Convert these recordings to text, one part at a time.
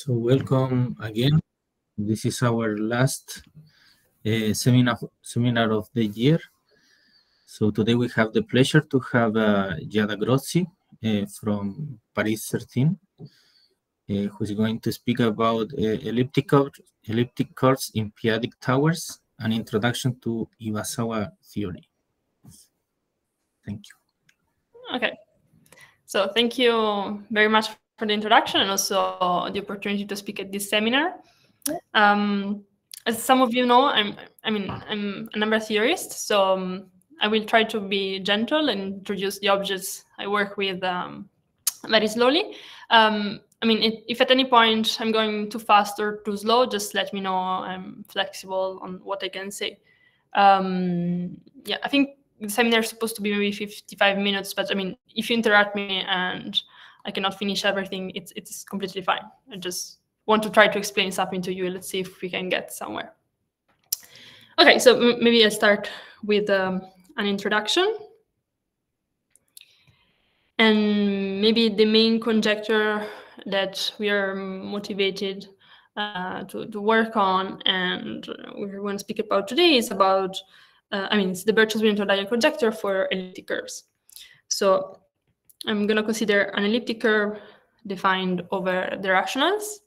So welcome again. This is our last uh, seminar seminar of the year. So today we have the pleasure to have uh, Giada Grossi uh, from Paris 13, uh, who is going to speak about elliptic, curves, elliptic curves in p-adic towers, an introduction to Iwasawa theory. Thank you. Okay. So thank you very much for the introduction and also the opportunity to speak at this seminar. Um, as some of you know, I'm I mean I'm a number theorist, so um, I will try to be gentle and introduce the objects I work with um, very slowly. Um, I mean, it, if at any point I'm going too fast or too slow, just let me know. I'm flexible on what I can say. Um, yeah, I think the seminar is supposed to be maybe 55 minutes, but I mean, if you interrupt me and I cannot finish everything, it's it's completely fine. I just want to try to explain something to you. Let's see if we can get somewhere. Okay, so maybe I'll start with um, an introduction. And maybe the main conjecture that we are motivated uh, to, to work on and we want to speak about today is about, uh, I mean, it's the Birch and Swinnerton conjecture for elliptic curves. So I'm going to consider an elliptic curve defined over the rationals.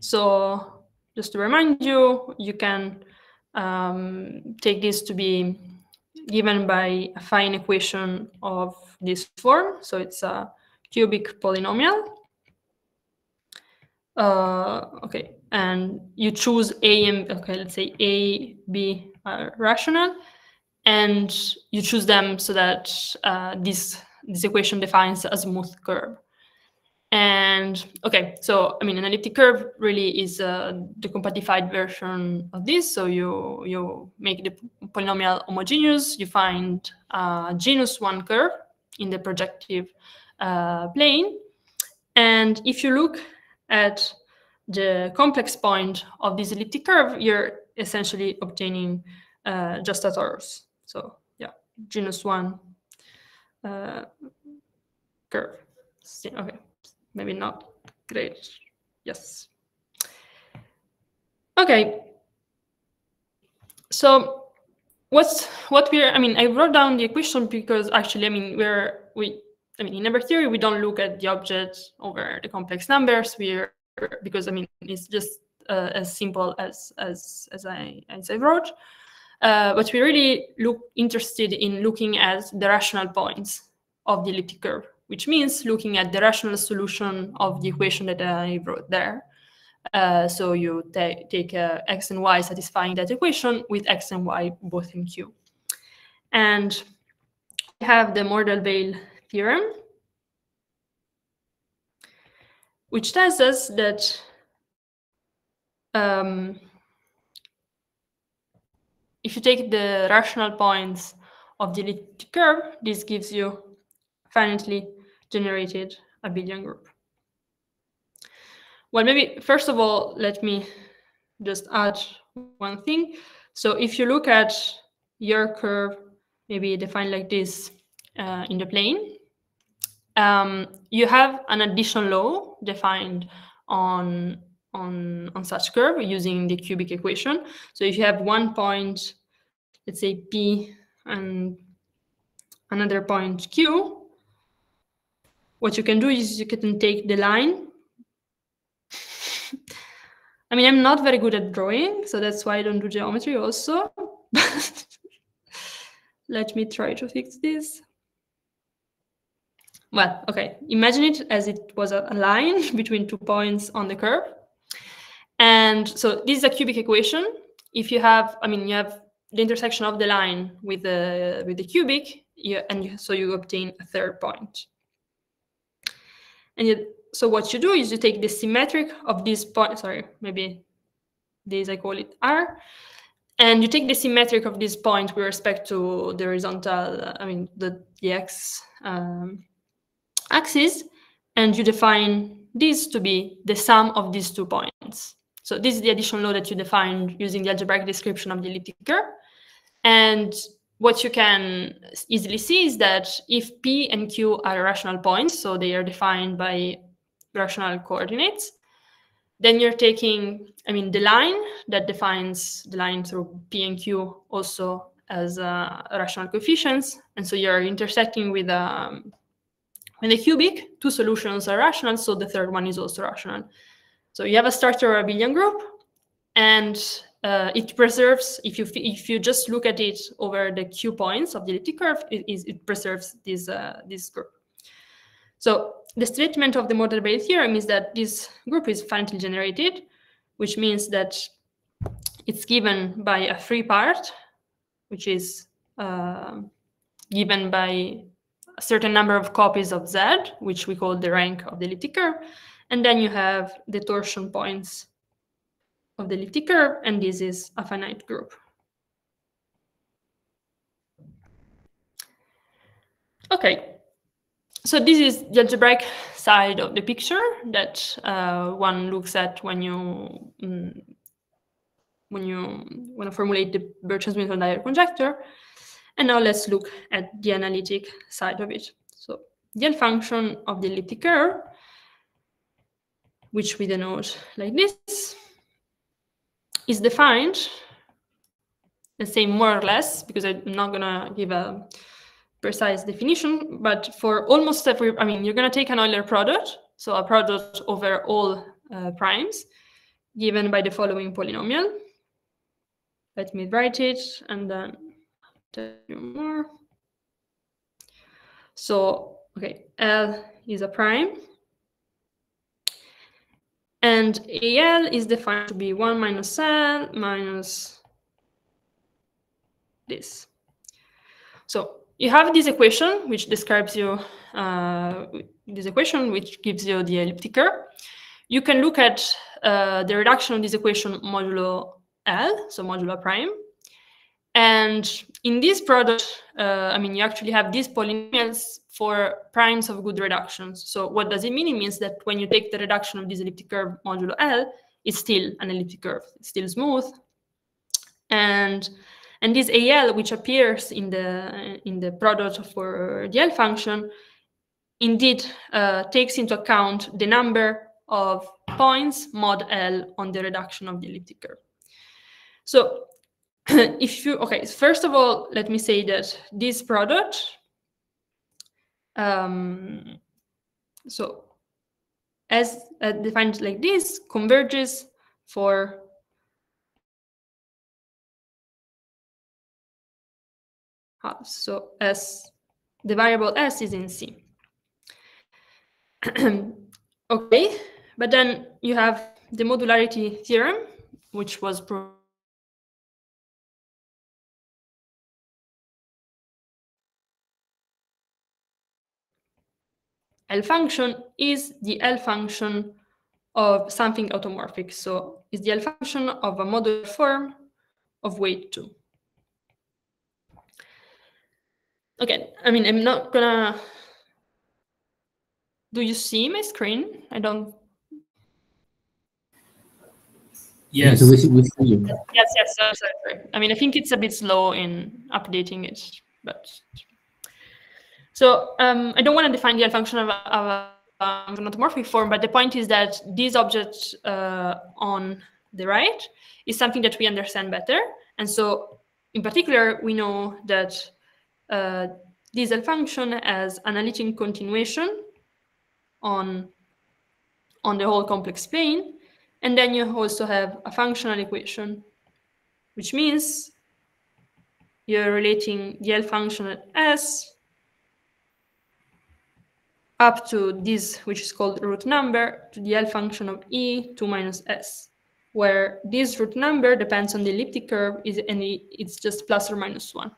So just to remind you, you can um, take this to be given by affine equation of this form. So it's a cubic polynomial. Uh, okay, and you choose A and okay, let's say A, B are rational, and you choose them so that uh, this this equation defines a smooth curve. And okay, so I mean, an elliptic curve really is uh, the compactified version of this. So you you make the polynomial homogeneous. You find a genus one curve in the projective uh, plane, and if you look at the complex point of this elliptic curve, you're essentially obtaining uh, just a torus. So yeah, genus one uh, curve. Okay, maybe not great. Yes. Okay. So what's what we're I mean I wrote down the equation because actually I mean we're we I mean in number theory we don't look at the object over the complex numbers we're because I mean it's just uh, as simple as as as I as I wrote uh, but we really look interested in looking at the rational points of the elliptic curve, which means looking at the rational solution of the equation that I wrote there. Uh, so you take uh, x and y satisfying that equation with x and y both in Q. And we have the Mordell-Weil theorem, which tells us that um, if you take the rational points of the elliptic curve, this gives you finitely generated abelian group. Well, maybe first of all, let me just add one thing. So if you look at your curve, maybe defined like this uh, in the plane, um, you have an addition law defined on on, on such curve using the cubic equation. So if you have one point, let's say P and another point Q, what you can do is you can take the line. I mean, I'm not very good at drawing, so that's why I don't do geometry also. Let me try to fix this. Well, okay, imagine it as it was a line between two points on the curve. And so this is a cubic equation. If you have, I mean, you have the intersection of the line with the with the cubic, you, and so you obtain a third point. And you, so what you do is you take the symmetric of this point. Sorry, maybe this I call it R, and you take the symmetric of this point with respect to the horizontal. I mean the the x um, axis, and you define this to be the sum of these two points. So this is the addition law that you define using the algebraic description of the elliptic curve. And what you can easily see is that if P and Q are rational points, so they are defined by rational coordinates, then you're taking, I mean, the line that defines the line through P and Q also as uh, rational coefficients. And so you're intersecting with, um, with a cubic, two solutions are rational, so the third one is also rational. So you have a starter or abelian group, and uh, it preserves, if you if you just look at it over the Q points of the elliptic curve, it, it preserves this, uh, this group. So the statement of the Mordell-Weil theorem is that this group is finitely generated, which means that it's given by a free part, which is uh, given by a certain number of copies of Z, which we call the rank of the elliptic curve. And then you have the torsion points of the elliptic curve, and this is a finite group. Okay, so this is the algebraic side of the picture that uh, one looks at when you um, when you want to formulate the Birch and Swinnerton-Dyer conjecture. And now let's look at the analytic side of it. So the L function of the elliptic curve, which we denote like this, is defined, let's say more or less, because I'm not gonna give a precise definition, but for almost every, I mean, you're gonna take an Euler product, so a product over all uh, primes, given by the following polynomial. Let me write it and then tell you more. So, okay, L is a prime and AL is defined to be 1 minus L minus this. So you have this equation, which describes you, uh, this equation, which gives you the elliptic curve. You can look at uh, the reduction of this equation modulo L, so modulo prime. And in this product, uh, I mean, you actually have these polynomials for primes of good reductions. So what does it mean? It means that when you take the reduction of this elliptic curve modulo L, it's still an elliptic curve. It's still smooth. And and this AL, which appears in the in the product for the L function, indeed uh, takes into account the number of points mod L on the reduction of the elliptic curve. So if you okay, first of all, let me say that this product um, so as uh, defined like this, converges for. So s the variable s is in C. okay, but then you have the modularity theorem, which was L function is the L function of something automorphic. So it's the L function of a modular form of weight 2. Okay, I mean, I'm not gonna... Do you see my screen? I don't... Yes, we see, we see you. Yes, yes, sorry, sorry. I mean, I think it's a bit slow in updating it, but so um, I don't want to define the function of, of, automorphic form, but the point is that this object uh, on the right is something that we understand better. And so in particular, we know that uh, this L function has analytic continuation on, on the whole complex plane. And then you also have a functional equation, which means you're relating the L function at S up to this, which is called root number, to the L function of E 2 minus S, where this root number depends on the elliptic curve is and it's just plus or minus 1.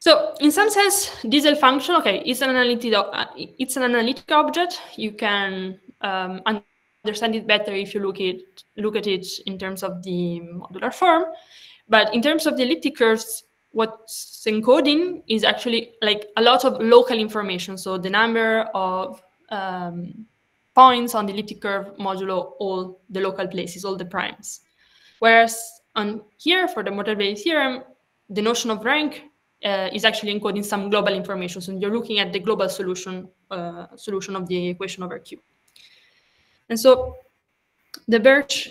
So in some sense, this L function, okay, it's an analytic, uh, it's an analytic object. You can um, understand it better if you look at, look at it in terms of the modular form. But in terms of the elliptic curves, what's encoding is actually like a lot of local information. So the number of um, points on the elliptic curve modulo all the local places, all the primes. Whereas on here, for the Mordell-Weil theorem, the notion of rank uh, is actually encoding some global information. So you're looking at the global solution uh, solution of the equation over Q. And so the Birch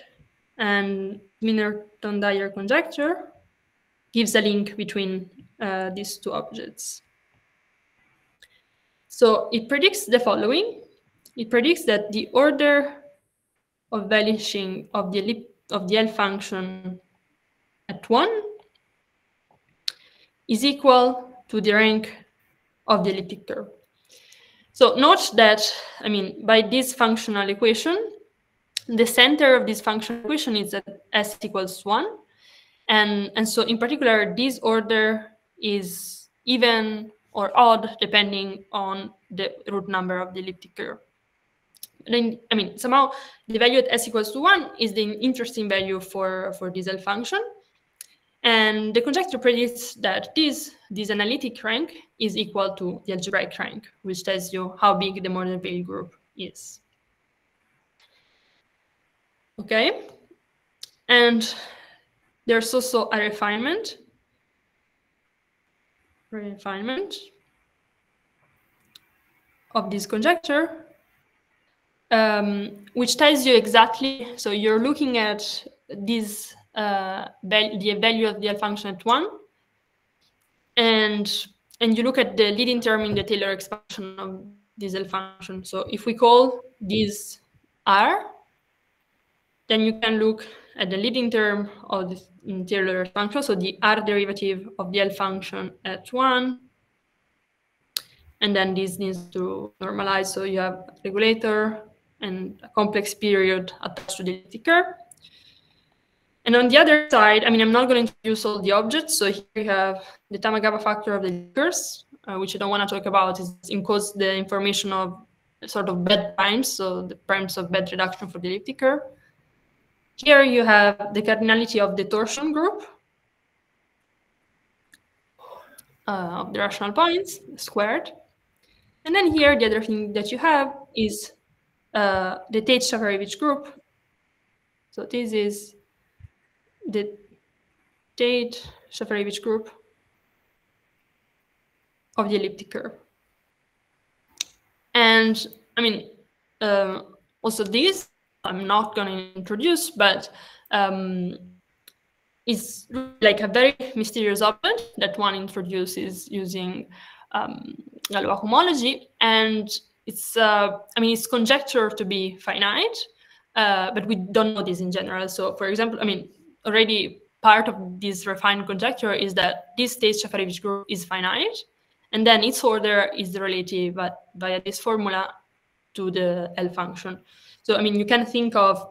and Swinnerton-Dyer conjecture gives a link between uh, these two objects. So it predicts the following. It predicts that the order of vanishing of the, of the L function at 1 is equal to the rank of the elliptic curve. So note that, I mean, by this functional equation, the center of this functional equation is at s equals 1. And, and so in particular, this order is even or odd depending on the root number of the elliptic curve. Then, I mean, somehow the value at s equals to 1 is the interesting value for, for this L function. And the conjecture predicts that this, this analytic rank is equal to the algebraic rank, which tells you how big the Mordell-Weil group is. Okay, and there's also a refinement. Refinement of this conjecture, um, which tells you exactly, so you're looking at this uh, the value of the L function at one, and and you look at the leading term in the Taylor expansion of this L function. So if we call this R, then you can look at the leading term of the Taylor function, so the R derivative of the L function at one, and then this needs to normalize, so you have a regulator and a complex period attached to the elliptic curve. And on the other side, I mean, I'm not going to use all the objects. So here we have the Tamagawa factor of the curves, uh, which I don't want to talk about. It encodes the information of sort of bad primes, so the primes of bad reduction for the elliptic curve. Here you have the cardinality of the torsion group uh, of the rational points squared. And then here, the other thing that you have is uh, the Tate-Shafarevich group. So this is the Tate Shafarevich group of the elliptic curve. And I mean, uh, also this I'm not going to introduce, but um, it's like a very mysterious object that one introduces using um, Galois cohomology, and it's uh, I mean it's conjectured to be finite, uh, but we don't know this in general. So, for example, I mean already part of this refined conjecture is that this Tate-Shafarevich group is finite, and then its order is relative but via this formula to the L function. So I mean, you can think of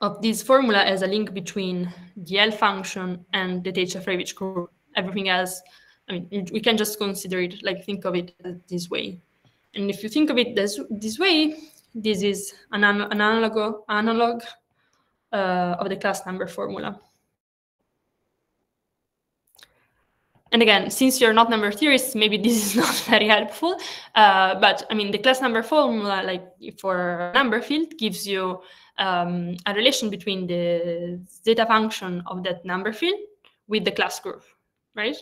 of this formula as a link between the L function and the Tate-Shafarevich group. Everything else, I mean, we can just consider it like think of it this way. And if you think of it this, this way, this is an, an analog, analog uh, of the class number formula. And again, since you're not number theorists, maybe this is not very helpful. Uh, but I mean, the class number formula, like for number field, gives you um, a relation between the zeta function of that number field with the class group, right?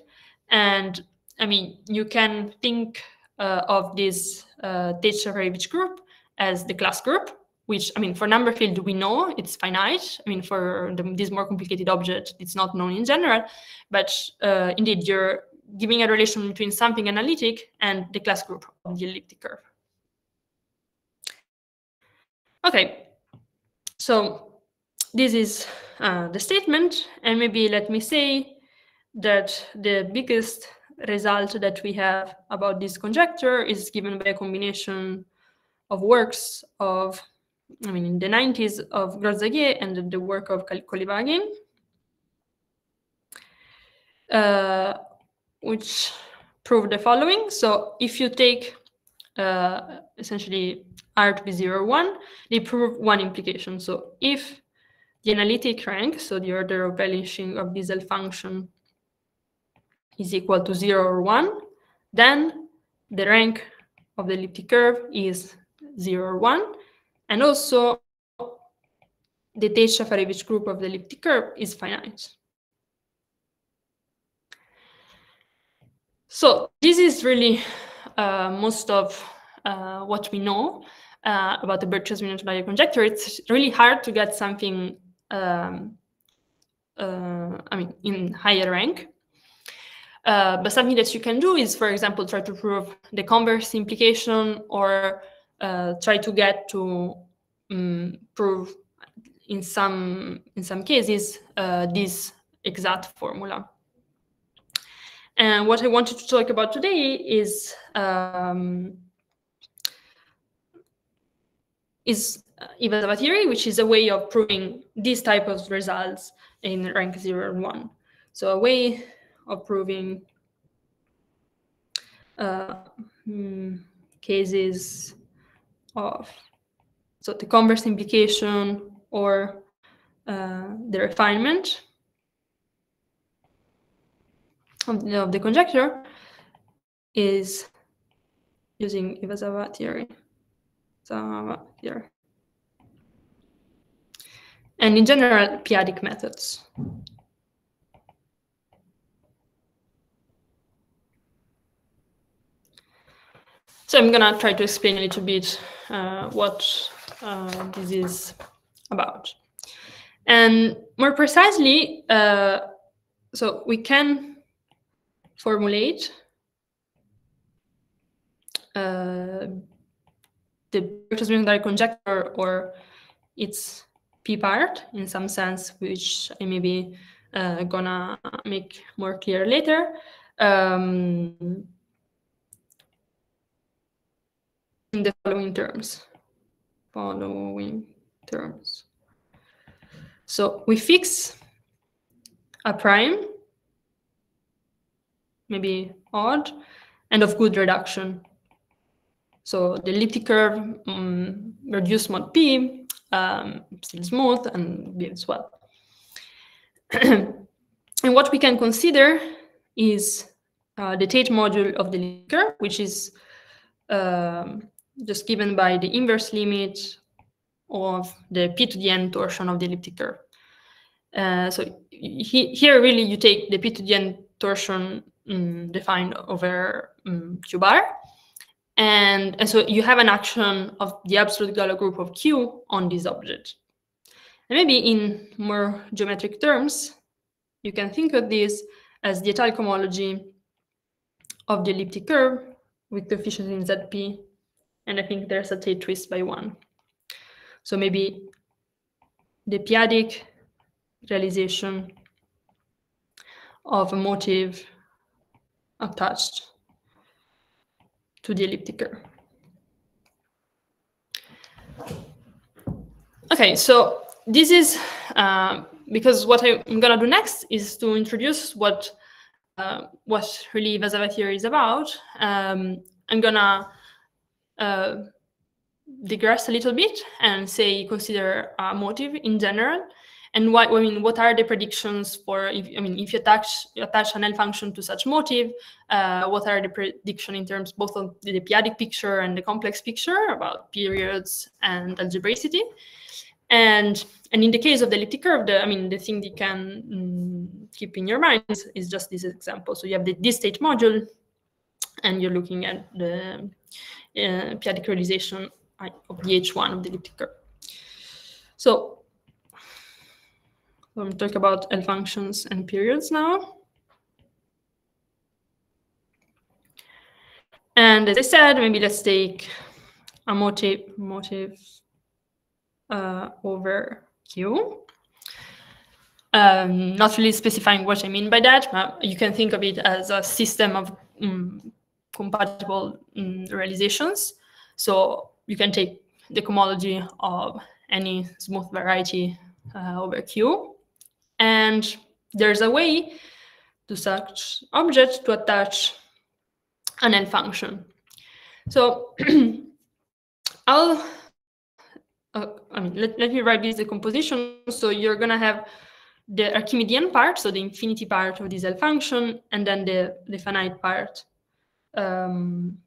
And I mean, you can think uh, of this uh, Tate-Shafarevich group as the class group, which I mean, for number field, we know it's finite. I mean, for the, this more complicated object, it's not known in general. But uh, indeed, you're giving a relation between something analytic and the class group of the elliptic curve. Okay, so this is uh, the statement. And maybe let me say that the biggest result that we have about this conjecture is given by a combination of works of I mean, in the 90s of Gross-Zagier and the work of Kolyvagin, uh, which prove the following. So if you take uh, essentially R to be 0, 1, they prove one implication. So if the analytic rank, so the order of vanishing of this L function is equal to 0 or 1, then the rank of the elliptic curve is 0 or 1, and also, the Tate-Shafarevich group of the elliptic curve is finite. So this is really uh, most of uh, what we know. uh, about the Birch-Swinnerton-Dyer conjecture, it's really hard to get something, um, uh, I mean, in higher rank. Uh, but something that you can do is, for example, try to prove the converse implication or uh, try to get to um, prove in some in some cases uh, this exact formula. And what I wanted to talk about today is um, is Iwasawa theory, which is a way of proving these type of results in rank zero and one. So a way of proving uh, hmm, cases of so the converse implication or uh, the refinement of the, of the conjecture is using Iwasawa theory. Theory. And in general, p-adic methods. So I'm gonna try to explain a little bit uh, what uh, this is about. And more precisely, uh, so we can formulate uh, the Birch's conjecture or its p part in some sense, which I may be uh, gonna make more clear later. Um, in the following terms. Following terms. So we fix a prime, maybe odd, and of good reduction. So the elliptic curve um, reduced mod p, um, still smooth, and b as well. and what we can consider is uh, the Tate module of the elliptic curve, which is um, just given by the inverse limit of the p to the n torsion of the elliptic curve. Uh, so he, here really you take the p to the n torsion um, defined over um, q bar. And, and so you have an action of the absolute Galois group of q on this object. And maybe in more geometric terms, you can think of this as the étale cohomology of the elliptic curve with coefficient in zp and I think there's a twist by one. So maybe the p-adic realization of a motive attached to the elliptic curve. Okay, so this is uh, because what I, am gonna do next is to introduce what uh, what really Iwasawa theory is about. Um, I'm gonna uh, digress a little bit and say consider a motive in general. And what I mean what are the predictions for if I mean if you attach you attach an L function to such motive uh, what are the prediction in terms both of the p-adic picture and the complex picture about periods and algebraicity? And and in the case of the elliptic curve the, I mean the thing you can mm, keep in your mind is, is, just this example. So you have the this Tate module and you're looking at the uh, realization of the H1 of the elliptic curve. So I'm talk about L functions and periods now. And as I said, maybe let's take a motive, motive uh, over Q. Um, not really specifying what I mean by that, but you can think of it as a system of um, compatible um, realizations. So you can take the cohomology of any smooth variety uh, over Q. And there's a way to such object to attach an L function. So I'll, uh, I mean, let, let me write this decomposition. So you're going to have the Archimedean part, so the infinity part of this L function, and then the, the finite part um,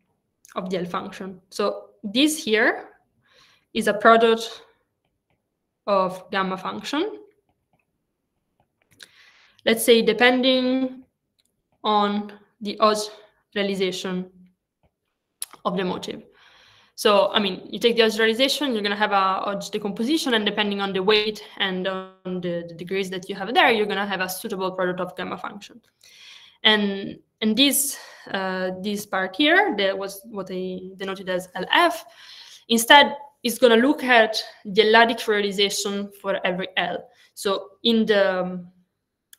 of the L function. So this here is a product of gamma function. Let's say depending on the Hodge realization of the motive. So, I mean, you take the Hodge realization, you're going to have a Hodge decomposition, and depending on the weight and on the, the degrees that you have there, you're going to have a suitable product of gamma function. And and this uh, this part here, that was what I denoted as LF, instead is going to look at the L-adic realization for every L. So in the um,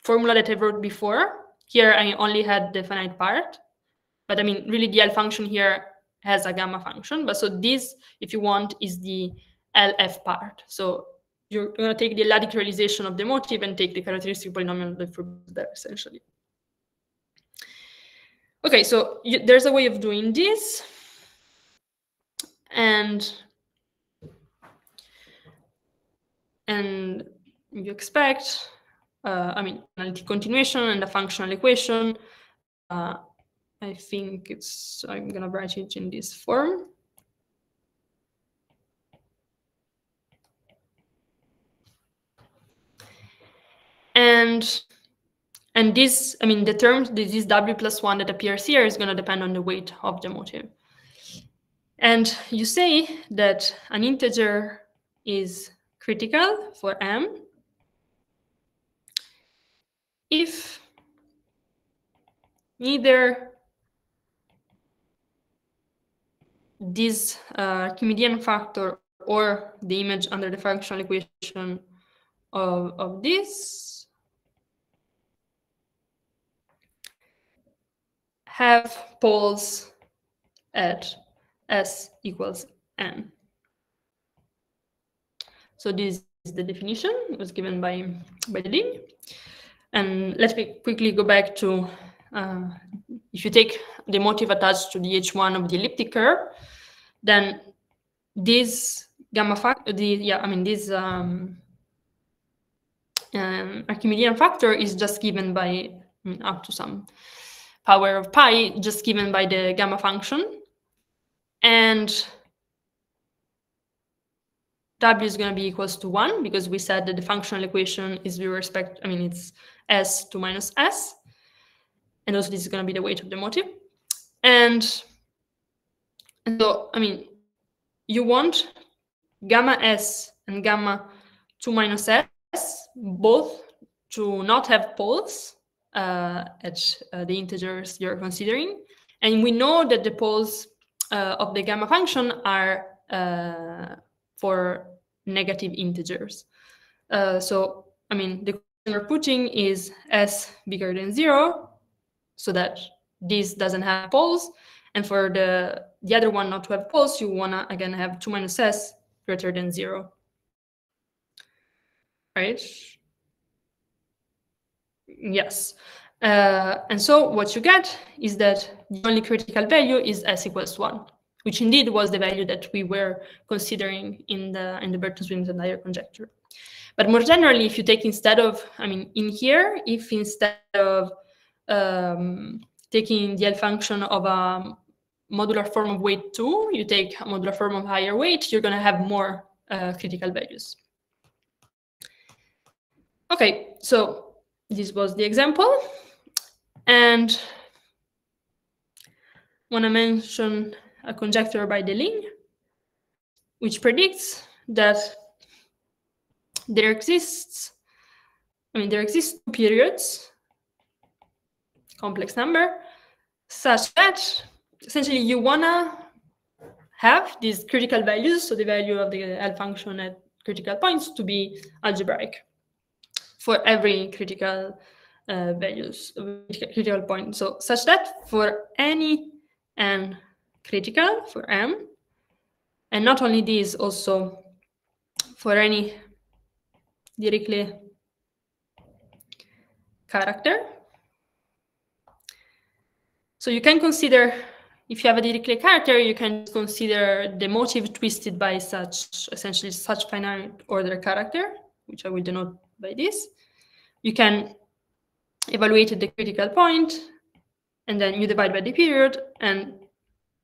formula that I wrote before, here I only had the finite part, but I mean, really the L function here has a gamma function. But so this, if you want, is the LF part. So you're going to take the L-adic realization of the motive and take the characteristic polynomial of that there, essentially. Okay, so you, there's a way of doing this. And and you expect, uh, I mean, analytic continuation and a functional equation. Uh, I think it's, I'm going to write it in this form. And and this, I mean, the term, this W plus one that appears here is going to depend on the weight of the motive. And you say that an integer is critical for M if neither this uh, factor or the image under the functional equation of, of this have poles at s equals n. So this is the definition. It was given by, by Deligne. And let me quickly go back to, uh, if you take the motive attached to the h1 of the elliptic curve, then this gamma factor, the yeah, I mean this um, um, Archimedean factor is just given by up to some power of pi, just given by the gamma function, and w is going to be equals to one because we said that the functional equation is with respect. I mean, it's s to minus s, and also this is going to be the weight of the motive, and and so, I mean, you want gamma s and gamma 2 minus s both to not have poles at uh, the integers you're considering. And we know that the poles uh, of the gamma function are uh, for negative integers. Uh, so, I mean, the question we're putting is s bigger than 0, so that this doesn't have poles. And for the the other one not to have poles, you wanna again have two minus s greater than zero. Right? Yes. Uh, and so what you get is that the only critical value is s equals one, which indeed was the value that we were considering in the in the Birch-Swinnerton conjecture. But more generally, if you take instead of, I mean, in here, if instead of um, taking the L function of a modular form of weight 2, you take a modular form of higher weight, you're going to have more uh, critical values. Okay, so this was the example. And when I mention a conjecture by Deligne, which predicts that there exists, I mean, there exist periods, complex number, such that essentially you wanna have these critical values, so the value of the L function at critical points to be algebraic for every critical uh, values, critical point. So such that for any n critical, for m, and not only these, also for any Dirichlet character. So you can consider if you have a Dirichlet character, you can consider the motive twisted by such, essentially such finite order character, which I will denote by this. You can evaluate the critical point, and then you divide by the period, and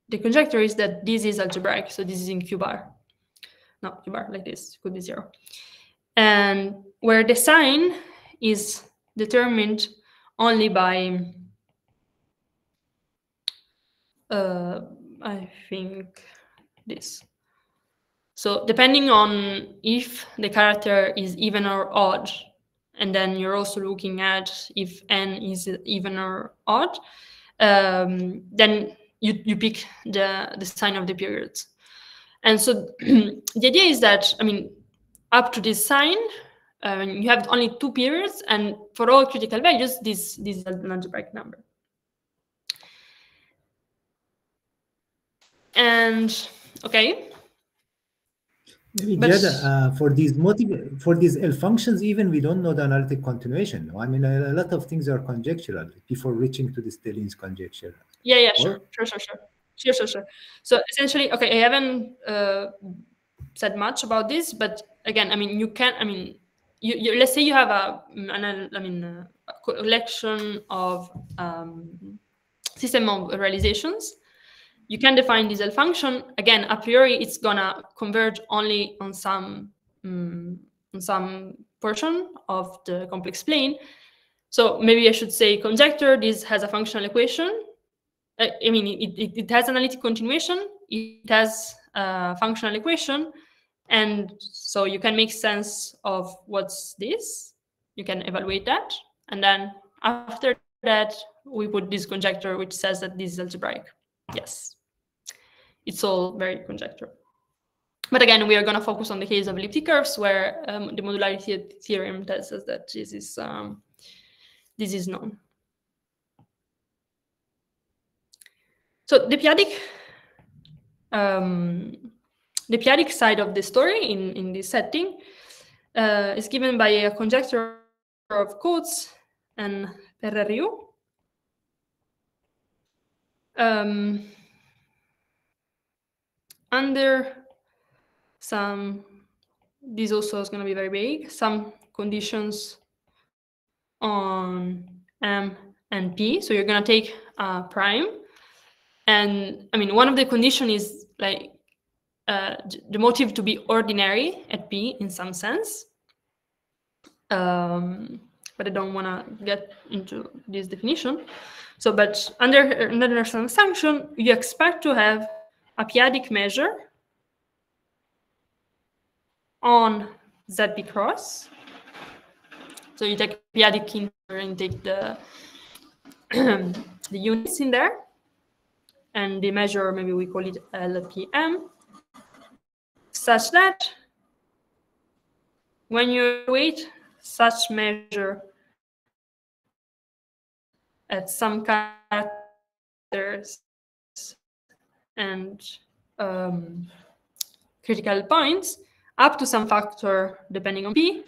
the conjecture is that this is algebraic, so this is in Q bar. No, Q bar, like this, could be zero. And where the sign is determined only by uh, I think this. So depending on if the character is even or odd, and then you're also looking at if n is even or odd, um, then you, you pick the, the sign of the periods. And so the idea is that, I mean, up to this sign, um, you have only two periods, and for all critical values, this, this is an algebraic number. And, okay, Maybe but, uh, for these motive for these L functions, even we don't know the analytic continuation. I mean, a, a lot of things are conjectural before reaching to this Deligne's conjecture. Yeah, yeah, sure, sure, sure, sure, sure, sure, sure. So essentially, okay, I haven't uh, said much about this, but again, I mean, you can, I mean, you, you let's say you have a, an, I mean, a collection of um, system of realizations you can define this L function. Again, a priori, it's gonna converge only on some um, on some portion of the complex plane. So maybe I should say conjecture. This has a functional equation. I, I mean, it, it, it, has analytic continuation. It has a functional equation. And so you can make sense of what's this. You can evaluate that. And then after that, we put this conjecture, which says that this is algebraic. Yes it's all very conjectural. But again, we are going to focus on the case of elliptic curves, where um, the modularity theorem tells us that this is um, this is known. So the p-adic, um, the p-adic side of the story in in this setting uh, is given by a conjecture of Coates and Perrin-Riou. Um, under some, this also is going to be very big, some conditions on M and P. So you're going to take a prime. And I mean, one of the condition is like uh, the motive to be ordinary at P in some sense. Um, but I don't want to get into this definition. So, but under, under some assumption, you expect to have a p-adic measure on ZP cross. So you take p-adic integer and take the the units in there, and the measure maybe we call it LPM, such that when you weight such measure at some characters and um, critical points up to some factor depending on p,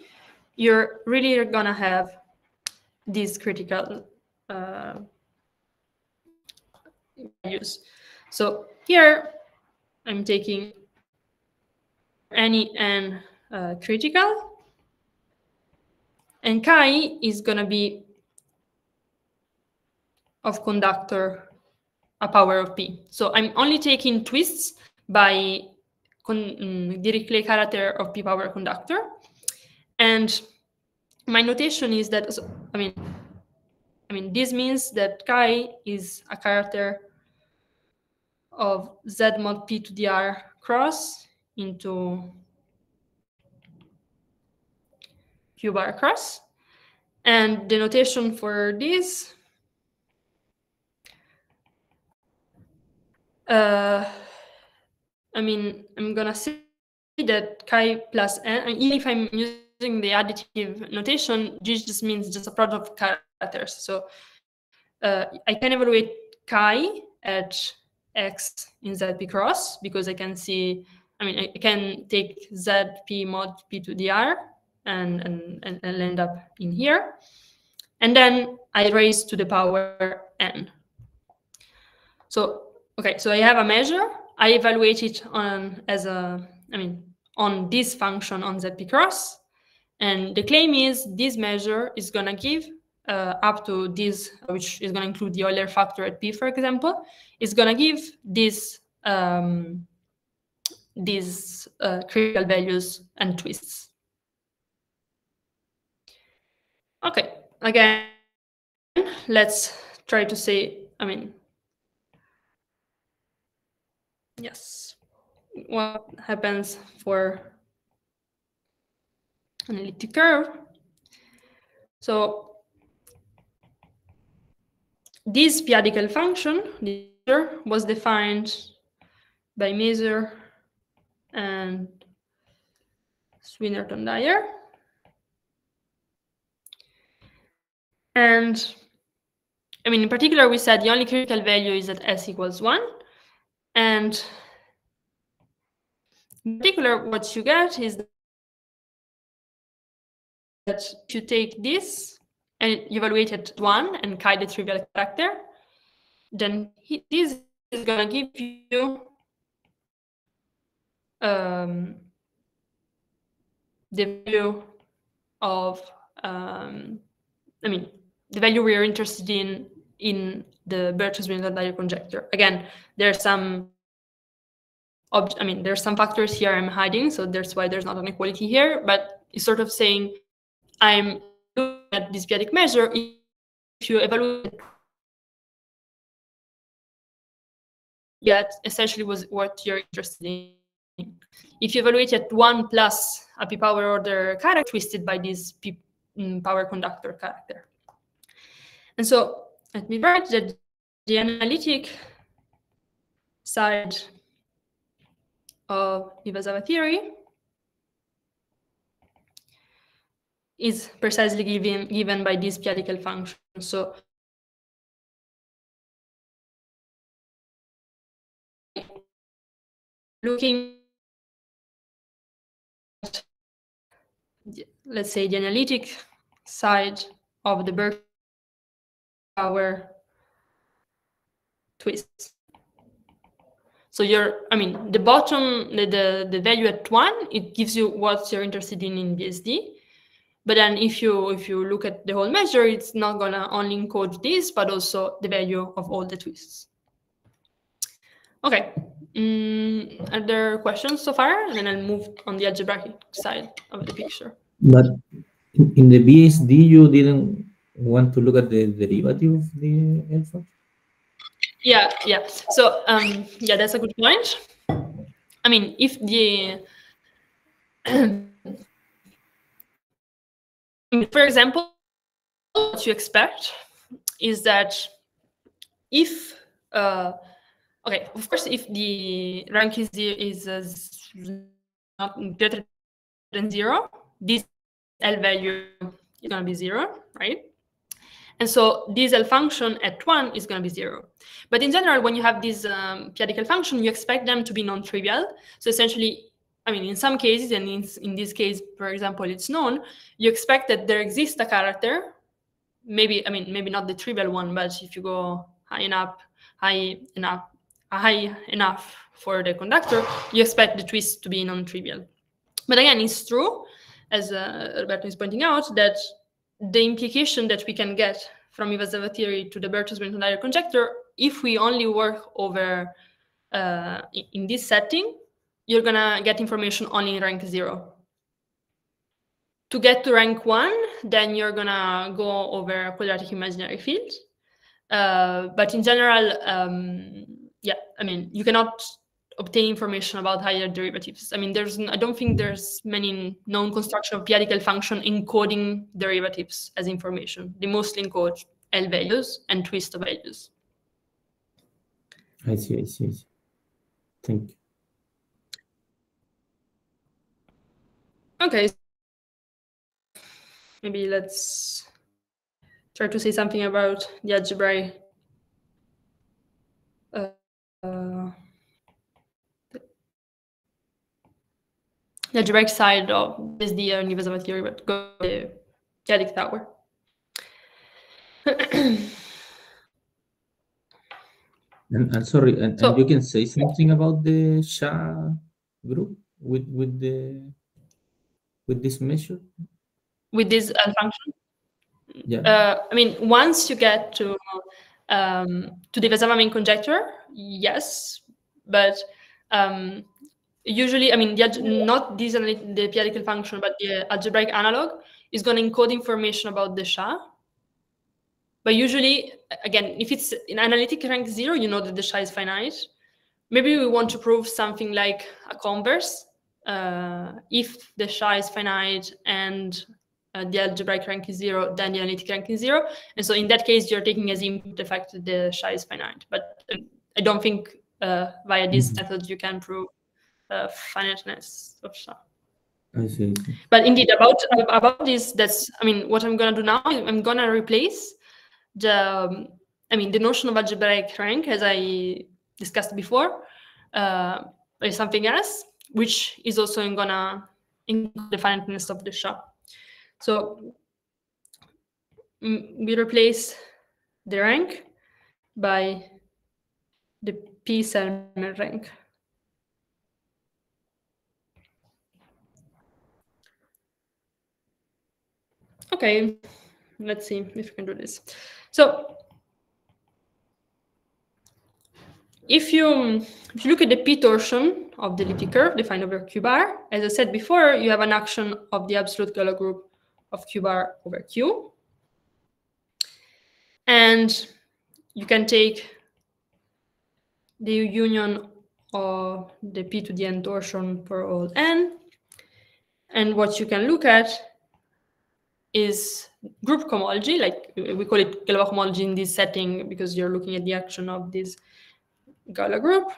you're really gonna have these critical uh, values. So here I'm taking any n uh, critical, and chi is gonna be of conductor a power of p. So I'm only taking twists by um, Dirichlet character of p power conductor. And my notation is that, I mean, I mean, this means that chi is a character of z mod p to the r cross into q bar cross. And the notation for this uh, I mean, I'm gonna say that chi plus n, and even if I'm using the additive notation, this just means just a product of characters. So uh, I can evaluate chi at x in zp cross because I can see, I mean, I can take zp mod p to the r and, and, and, and end up in here. And then I raise to the power n. So Okay, so I have a measure. I evaluate it on as a, I mean, on this function on ZP cross. And the claim is this measure is going to give uh, up to this, which is going to include the Euler factor at P, for example, is going to give this um, these uh, critical values and twists. Okay, again, let's try to say, I mean, Yes. what happens for an elliptic curve. So this p-adic L-function was defined by Mazur and Swinnerton Dyer. And I mean, in particular, we said the only critical value is that s equals 1. And in particular, what you get is that you take this and evaluate it 1 and chi the trivial character, then he, this is going to give you um, the value of, um, I mean, the value we are interested in in the Birch's-Swinnerton-Dyer conjecture. Again, there are some I mean, there's some factors here I'm hiding, so that's why there's not an equality here, but it's sort of saying I'm looking at this p-adic measure. If you evaluate yet essentially was what you're interested in. If you evaluate at one plus a p power order character twisted by this p mm, power conductor character. And so let me write that the analytic side of Iwasawa theory is precisely given, given by this p-adic L-function. So looking at, let's say, the analytic side of the Berkeley power twist. So you're, I mean, the bottom, the, the, the value at one, it gives you what you're interested in in BSD. But then if you if you look at the whole measure, it's not gonna only encode this, but also the value of all the twists. Okay, mm, are there questions so far? And then I'll move on the algebraic side of the picture. But in the BSD, you didn't want to look at the derivative of the alpha? Yeah, yeah. So um, yeah, that's a good point. I mean, if the for example, what you expect is that if uh, okay, of course, if the rank is is, not greater than zero, this L value is going to be zero, right? And so this L function at one is going to be zero. But in general, when you have this um, p-adic L-function, you expect them to be non-trivial. So essentially, I mean, in some cases, and in, in this case, for example, it's known, you expect that there exists a character, maybe, I mean, maybe not the trivial one, but if you go high enough, high enough, high enough for the conductor, you expect the twist to be non-trivial. But again, it's true, as uh, Roberto is pointing out, that the implication that we can get from Iwasawa theory to the Birch's-Swinnerton-Dyer conjecture, if we only work over uh, in this setting, you're gonna get information only in rank zero. To get to rank one, then you're gonna go over a quadratic imaginary field. Uh, but in general, um, yeah, I mean, you cannot obtain information about higher derivatives. I mean, there's I don't think there's many known construction of p-adic L-function encoding derivatives as information. They mostly encode L values and twist values. I see, I see, I see. Thank you. Okay. Maybe let's try to say something about the algebraic uh, the direct side of this the Iwasawa theory, but go to the tower. and, and sorry, and, so, and, you can say something about the SHA group with with the with this measure? With this uh, function? Yeah. Uh, I mean, once you get to um, to the main conjecture, yes, but um, usually, I mean, the, not this the p-adic L-function, but the algebraic analog is going to encode information about the SHA. But usually, again, if it's in analytic rank zero, you know that the SHA is finite. maybe we want to prove something like a converse. Uh, if the SHA is finite and uh, the algebraic rank is zero, then the analytic rank is zero. And so in that case, you're taking as input the fact that the SHA is finite. But uh, I don't think uh, via this mm -hmm. method you can prove uh, finiteness of SHA. I see. But indeed, about about this, that's I mean, what I'm gonna do now, I'm gonna replace the um, I mean the notion of algebraic rank as I discussed before uh, by something else, which is also gonna include the finiteness of the SHA. So we replace the rank by the P-Selmer rank. Okay, let's see if we can do this. So if you if you look at the p torsion of the elliptic curve defined over q bar, as I said before, you have an action of the absolute Galois group of q bar over q. And you can take the union of the p to the n torsion for all n. And what you can look at is group cohomology, like we call it Galois cohomology in this setting because you're looking at the action of this Galois group.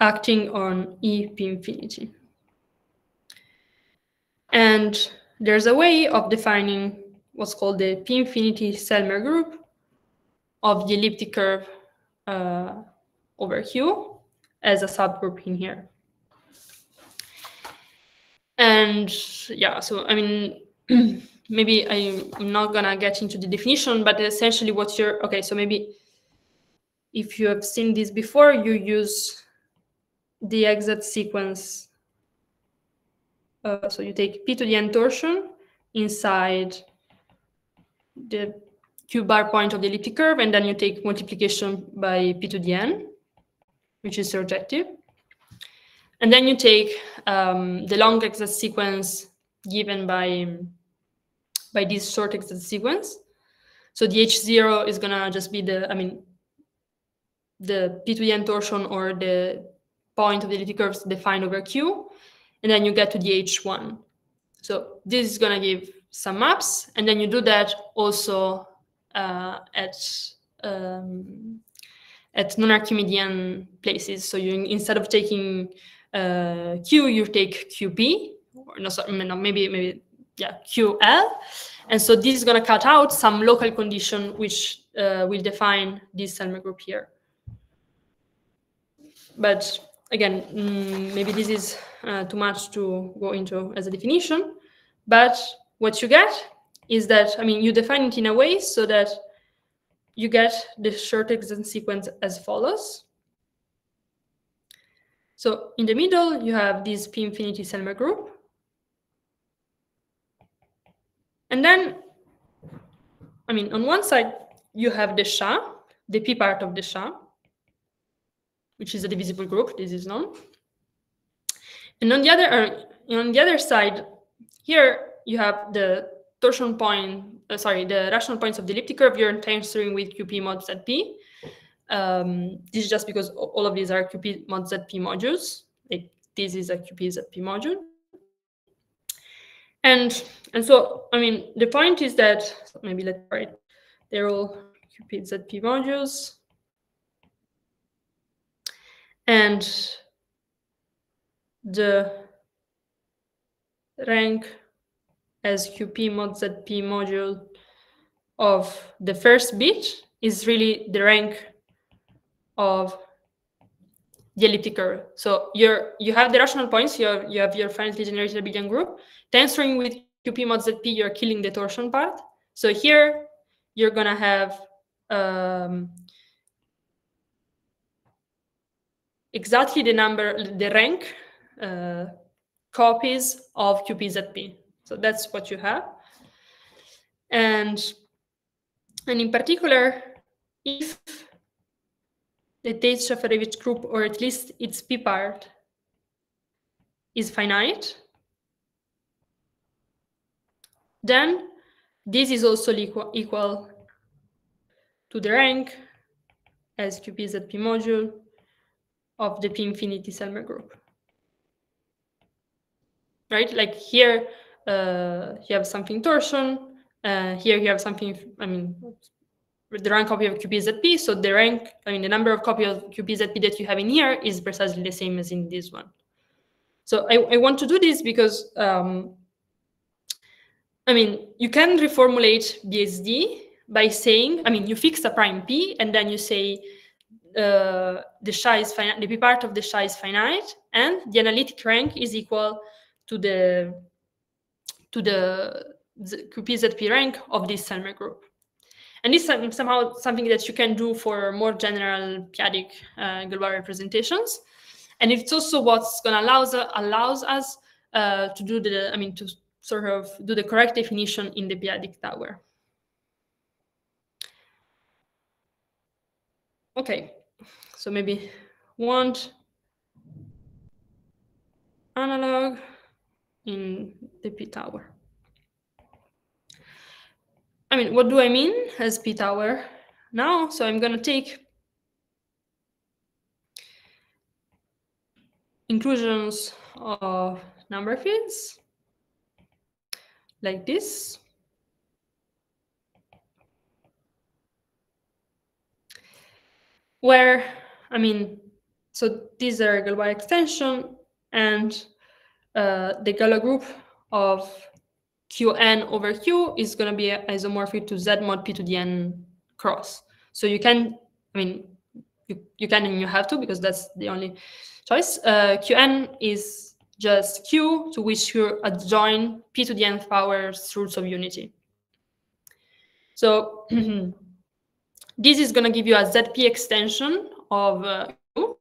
acting on E p infinity. And there's a way of defining what's called the p infinity Selmer group of the elliptic curve uh, over Q as a subgroup in here. And yeah, so I mean, maybe I'm not gonna get into the definition, but essentially what you're, okay, so maybe if you have seen this before, you use the exact sequence. Uh, so you take p to the n torsion inside the q bar point of the elliptic curve, and then you take multiplication by p to the n, which is surjective. And then you take um, the long exact sequence given by, by this short exact sequence. So the H0 is gonna just be the, I mean, the P to the n torsion or the point of the elliptic curves defined over Q, and then you get to the H1. So this is gonna give some maps, and then you do that also uh, at um, at non-Archimedean places. So you instead of taking uh, Q, you take QP, or no, sorry, no, maybe, maybe, yeah, QL. And so this is going to cut out some local condition which uh, will define this Selmer group here. But again, mm, maybe this is uh, too much to go into as a definition. But what you get is that, I mean, you define it in a way so that you get the short exact sequence as follows. So in the middle, you have this P infinity Selmer group. And then, I mean, on one side, you have the SHA, the P part of the SHA, which is a divisible group, this is known. And on the other, uh, on the other side, here you have the torsion point, uh, sorry, the rational points of the elliptic curve you're tensoring with QP mod ZP. Um, this is just because all of these are QP mod ZP modules. Like this is a QP ZP module. And and so I mean the point is that maybe let's write they're all QP ZP modules. And the rank as QP mod ZP module of the first bit is really the rank of the elliptic curve. So you're you have the rational points, you have you have your finitely generated abelian group. Tensoring with QP mod ZP, you're killing the torsion part. So here you're gonna have um, exactly the number, the rank uh, copies of QPZP. So that's what you have. And, and in particular, if the Tate-Shafarevich group, or at least its p part, is finite, then this is also equal, equal to the rank as QPZP module of the P infinity Selmer group. Right, like here uh, you have something torsion, uh, here you have something, I mean, the rank copy of QPZP. So the rank, I mean, the number of copy of QPZP that you have in here is precisely the same as in this one. So I, I want to do this because, um, I mean, you can reformulate BSD by saying, I mean, you fix a prime P and then you say uh, the SHA is finite, the P part of the SHA is finite and the analytic rank is equal to the to the, the QPZP rank of this Selmer group. And this is somehow something that you can do for more general p-adic uh, global representations. And it's also what's going to allows allows us uh, to do the, I mean, to sort of do the correct definition in the p-adic tower. Okay, so maybe want analog in the p tower. I mean, what do I mean as p tower now? So I'm going to take inclusions of number fields like this. Where, I mean, so these are global extension and uh, the Galois group of Qn over Q is going to be isomorphic to Z mod P to the N cross. So you can, I mean, you, you can and you have to because that's the only choice. Uh, Qn is just Q to which you adjoin P to the nth power roots of unity. So this is going to give you a ZP extension of uh, Q,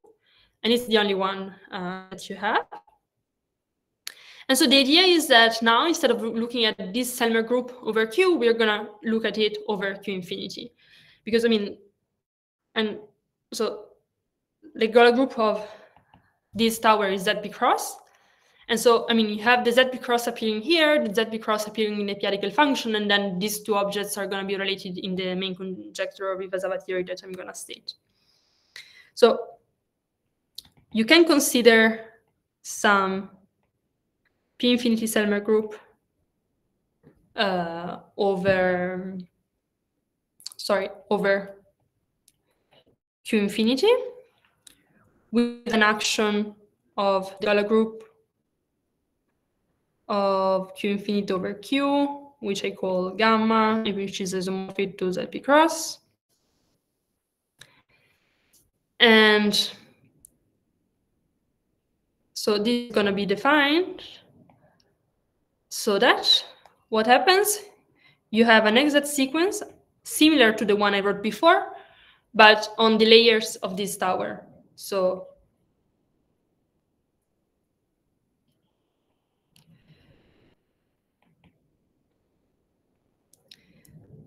and it's the only one uh, that you have. And so the idea is that now, instead of looking at this Selmer group over Q, we're going to look at it over Q infinity. Because, I mean, and so the Galois group of this tower is ZP cross. And so, I mean, you have the ZP cross appearing here, the ZP cross appearing in the p-adic L-function, and then these two objects are going to be related in the main conjecture of Iwasawa theory that I'm going to state. So you can consider some P infinity Selmer group uh, over, sorry, over Q infinity with an action of the Galois group of Q infinity over Q, which I call gamma, which is isomorphic to ZP cross. And so this is going to be defined so that what happens, you have an exact sequence similar to the one I wrote before, but on the layers of this tower. So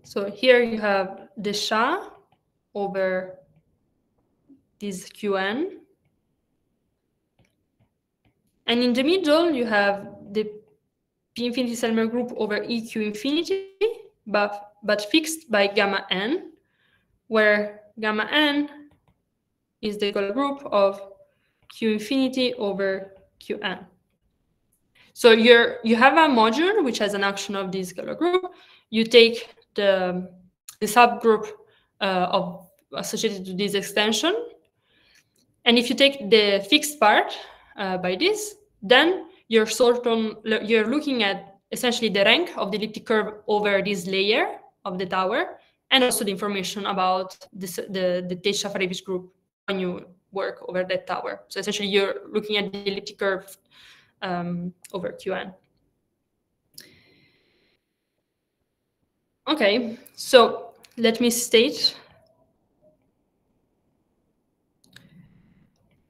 So here you have the SHA over this QN. And in the middle, you have Infinity Selmer group over EQ infinity, but, but fixed by gamma n, where gamma n is the group of Q infinity over Qn. So you're, you have a module which has an action of this Galois group. You take the, the subgroup uh, of associated to this extension. And if you take the fixed part uh, by this, then you're sort of you're looking at essentially the rank of the elliptic curve over this layer of the tower, and also the information about this, the the Tate-Shafarevich group when you work over that tower. So essentially, you're looking at the elliptic curve um, over Qn. Okay, so let me state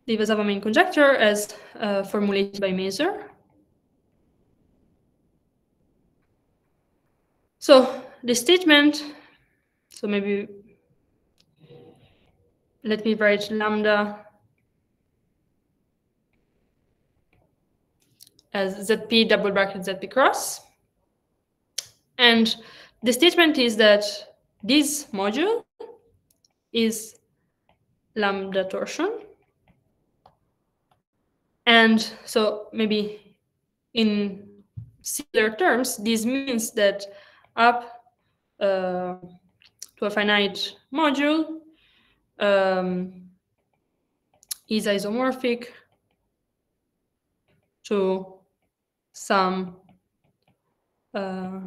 the Iwasawa main conjecture as uh, formulated by Mazur. So the statement, so maybe let me write lambda as ZP double bracket ZP cross. And the statement is that this module is lambda torsion. And so maybe in similar terms, this means that up uh, to a finite module um, is isomorphic to some uh,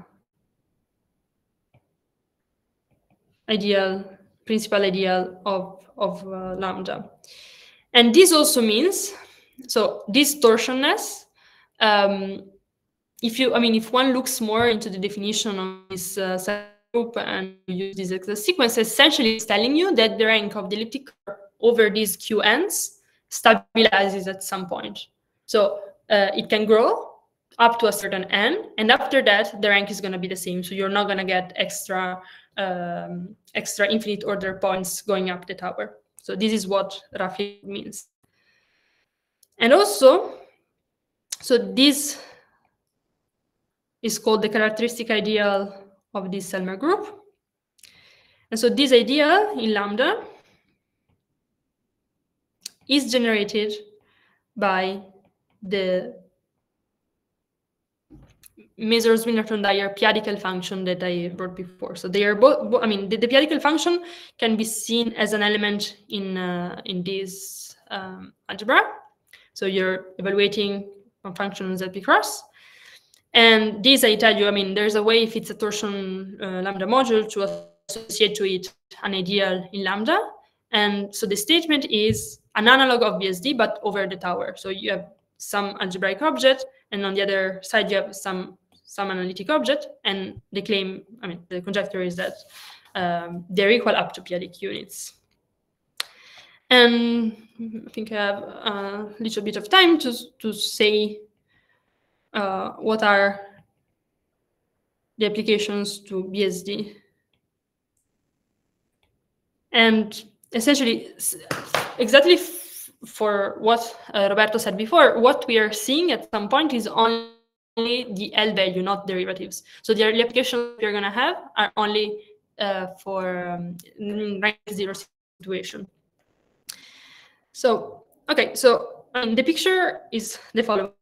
ideal, principal ideal of, of uh, lambda. And this also means, so this torsionness, um, if you, I mean, if one looks more into the definition of this uh, group and use this exact sequence, essentially it's telling you that the rank of the elliptic curve over these QNs stabilizes at some point. So uh, it can grow up to a certain n, and after that, the rank is going to be the same. So you're not going to get extra um, extra infinite order points going up the tower. So this is what roughly means. And also, so this is called the characteristic ideal of this Selmer group. And so this ideal in lambda is generated by the Mazur-Swinnerton-Dyer p-adic L-function that I brought before. So they are both, I mean, the, the p-adic L-function can be seen as an element in, uh, in this um, algebra. So you're evaluating a function ZP cross. And this, I tell you, I mean, there's a way if it's a torsion uh, lambda module to associate to it an ideal in lambda. And so the statement is an analog of BSD, but over the tower. So you have some algebraic object, and on the other side, you have some some analytic object, and the claim, I mean, the conjecture is that um, they're equal up to p-adic units. And I think I have a little bit of time to, to say uh, what are the applications to BSD. And essentially, exactly for what uh, Roberto said before, what we are seeing at some point is only the L value, not derivatives. So the applications we're going to have are only uh, for um, rank zero situation. So, okay, so um, the picture is the following.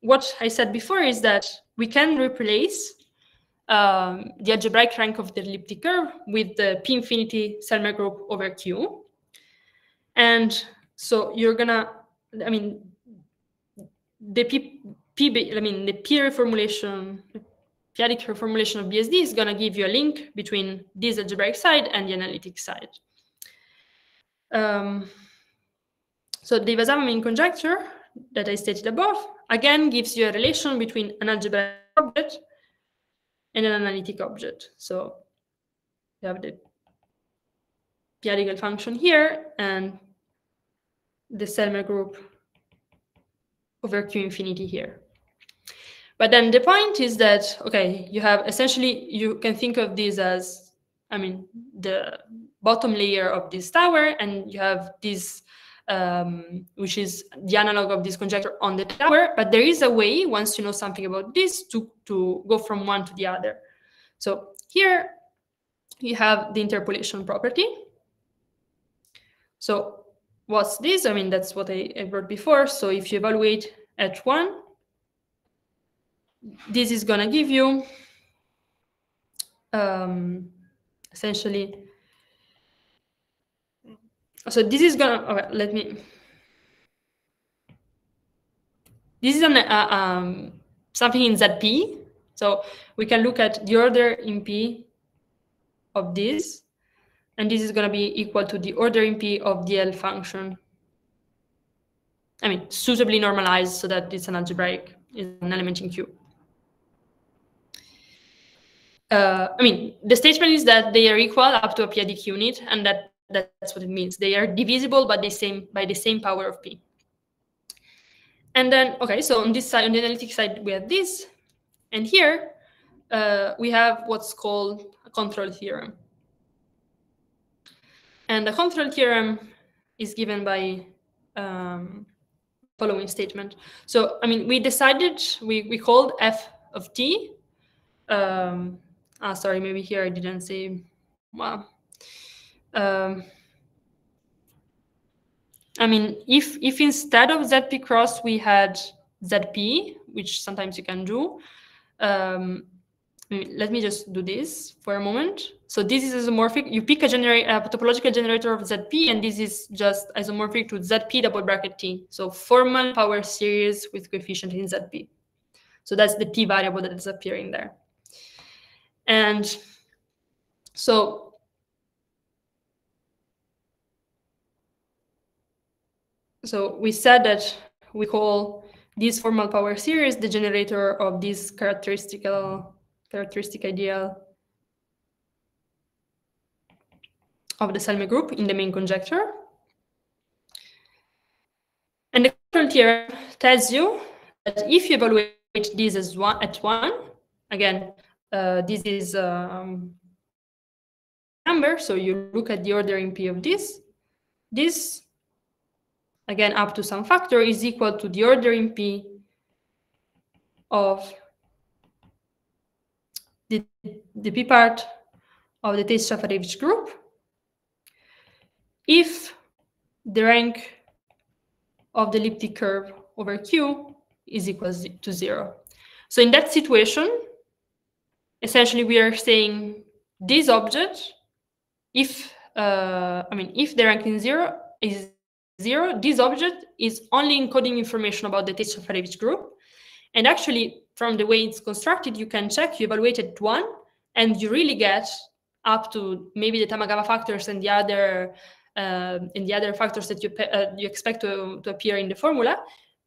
What I said before is that we can replace um, the algebraic rank of the elliptic curve with the P infinity Selmer group over Q. And so you're gonna, I mean, the P, P I mean, the P reformulation, p-adic reformulation of BSD is gonna give you a link between this algebraic side and the analytic side. Um, so the Iwasawa conjecture that I stated above, again, gives you a relation between an algebraic object and an analytic object. So you have the p-adic L-function here and the Selmer group over Q infinity here. But then the point is that, okay, you have essentially, you can think of this as, I mean, the bottom layer of this tower, and you have this, um, which is the analog of this conjecture on the tower. But there is a way, once you know something about this, to, to go from one to the other. So here you have the interpolation property. So what's this? I mean, that's what I, I wrote before. So if you evaluate at one, this is going to give you um, essentially. So this is going to, okay, let me. This is an, uh, um, something in ZP. So we can look at the order in P of this and this is going to be equal to the order in P of the L function. I mean, suitably normalized so that it's an algebraic, it's an element in Q. Uh, I mean, the statement is that they are equal up to a p-adic unit, and that that's what it means. They are divisible by the same by the same power of p. And then, okay, so on this side, on the analytic side, we have this, and here uh, we have what's called a control theorem. And the control theorem is given by um, following statement. So, I mean, we decided, we, we called f of t. Um, ah, sorry, maybe here I didn't say, well, um, I mean, if if instead of ZP cross we had ZP, which sometimes you can do, um, let me just do this for a moment. So this is isomorphic. You pick a, generate, a topological generator of ZP, and this is just isomorphic to ZP double bracket T. So formal power series with coefficient in ZP. So that's the T variable that is appearing there. And so so we said that we call this formal power series the generator of this characteristic ideal of the Selmer group in the main conjecture. And the control theorem tells you that if you evaluate this as one at one, again, uh, this is um, number, so you look at the ordering P of this. This, again, up to some factor is equal to the order in P of the, the P part of the Tate-Shafarevich group if the rank of the elliptic curve over Q is equal to zero. So in that situation, essentially we are saying this object, if uh, I mean if the rank in zero is zero, this object is only encoding information about the Tate-Shafarevich group. And actually, from the way it's constructed, you can check, you evaluate it one, and you really get up to maybe the Tamagawa factors and the other uh, and the other factors that you uh, you expect to, to appear in the formula,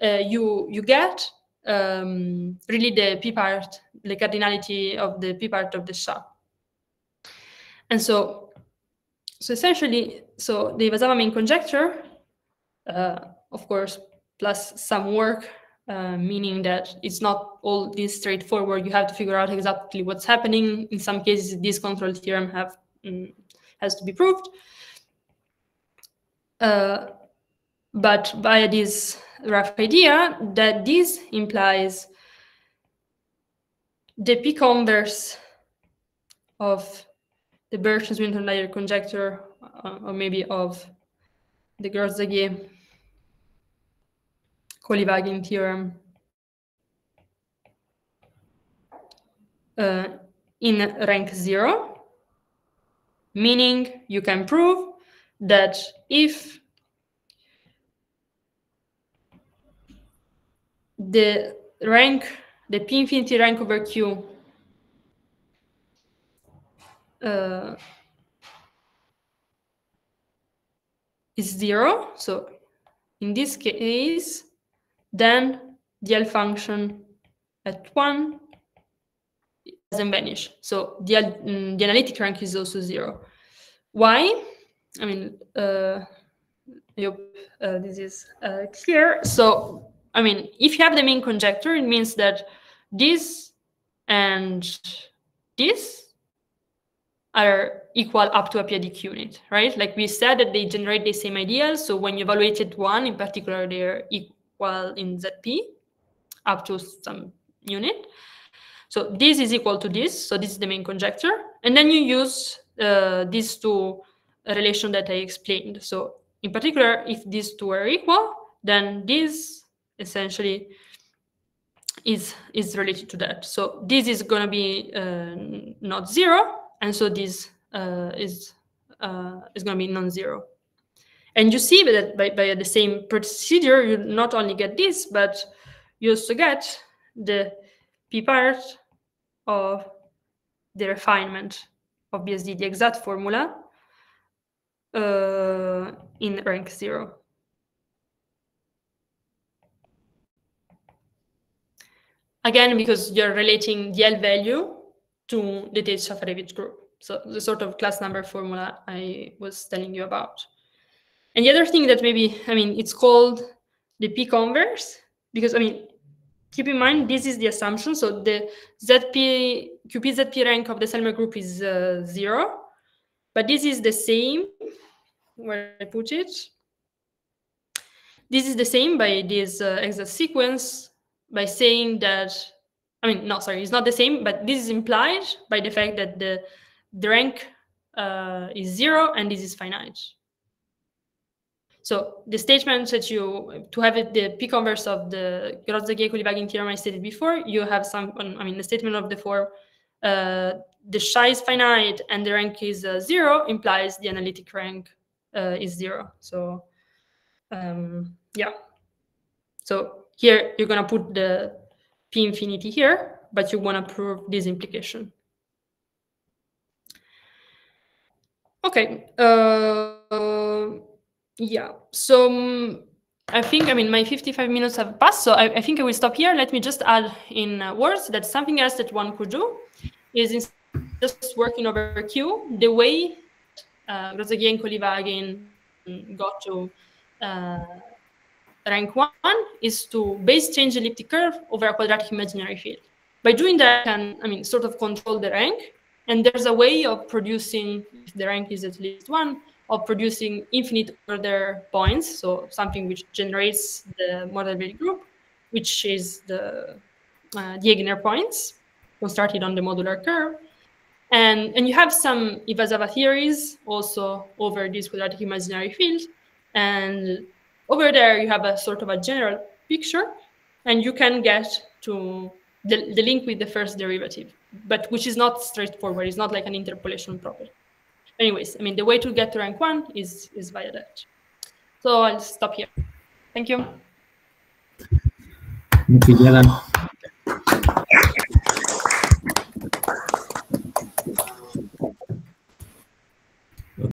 uh, you you get um, really the p part, the cardinality of the p part of the SHA. And so, so essentially, so the Iwasawa main conjecture, of course, plus some work, uh, meaning that it's not all this straightforward. You have to figure out exactly what's happening. In some cases, this control theorem have um, has to be proved. Uh, but via this rough idea that this implies the p converse of the Birch-Swinnerton-Dyer conjecture, uh, or maybe of the Gross-Zagier Kolyvagin theorem uh, in rank zero, meaning you can prove that if the rank, the P infinity rank over Q uh, is zero, so in this case, then the L function at one doesn't vanish. So the, mm, the analytic rank is also zero. Why? I mean, uh, I hope uh, this is uh, clear. So, I mean, if you have the main conjecture, it means that this and this are equal up to a p-adic unit, right? Like we said that they generate the same ideal. So when you evaluated one in particular, they're equal in ZP up to some unit. So this is equal to this. So this is the main conjecture. And then you use uh, these two relation that I explained. So in particular, if these two are equal, then this essentially is is related to that. So this is going to be uh, not zero, and so this uh, is uh, is going to be non-zero. And you see that by, by the same procedure, you not only get this, but you also get the p part of the refinement of BSD, the exact formula uh, in rank zero. Again, because you're relating the L value to the Tate-Shafarevich group. So the sort of class number formula I was telling you about. And the other thing that maybe, I mean, it's called the P converse, because I mean, keep in mind, this is the assumption. So the ZP, QP ZP rank of the Selmer group is uh, zero, but this is the same where I put it. This is the same by this uh, exact sequence by saying that, I mean, no, sorry, it's not the same, but this is implied by the fact that the, the rank uh, is zero and this is finite. So the statement that you, to have it, the p converse of the Gross-Zagier-Kolyvagin theorem I stated before, you have some, I mean, the statement of the form, uh, the psi is finite and the rank is uh, zero implies the analytic rank uh, is zero. So um, yeah. So here you're gonna put the p infinity here, but you wanna prove this implication. Okay. Uh, yeah. So um, I think, I mean, my 55 minutes have passed, so I, I think I will stop here. Let me just add in uh, words that something else that one could do is just working over Q, the way uh, and Kolyvagin got to uh, rank one is to base change elliptic curve over a quadratic imaginary field. By doing that, I can, I mean, sort of control the rank. And there's a way of producing, if the rank is at least one, of producing infinite order points, so something which generates the Mordell-Weil group, which is the uh, Diagonal points constructed on the modular curve. And, and you have some Iwasawa theories also over this quadratic imaginary field. And over there, you have a sort of a general picture, and you can get to the, the link with the first derivative, but which is not straightforward. It's not like an interpolation property anyways, I mean, the way to get to rank one is, is via that. So I'll stop here. Thank you. Thank you,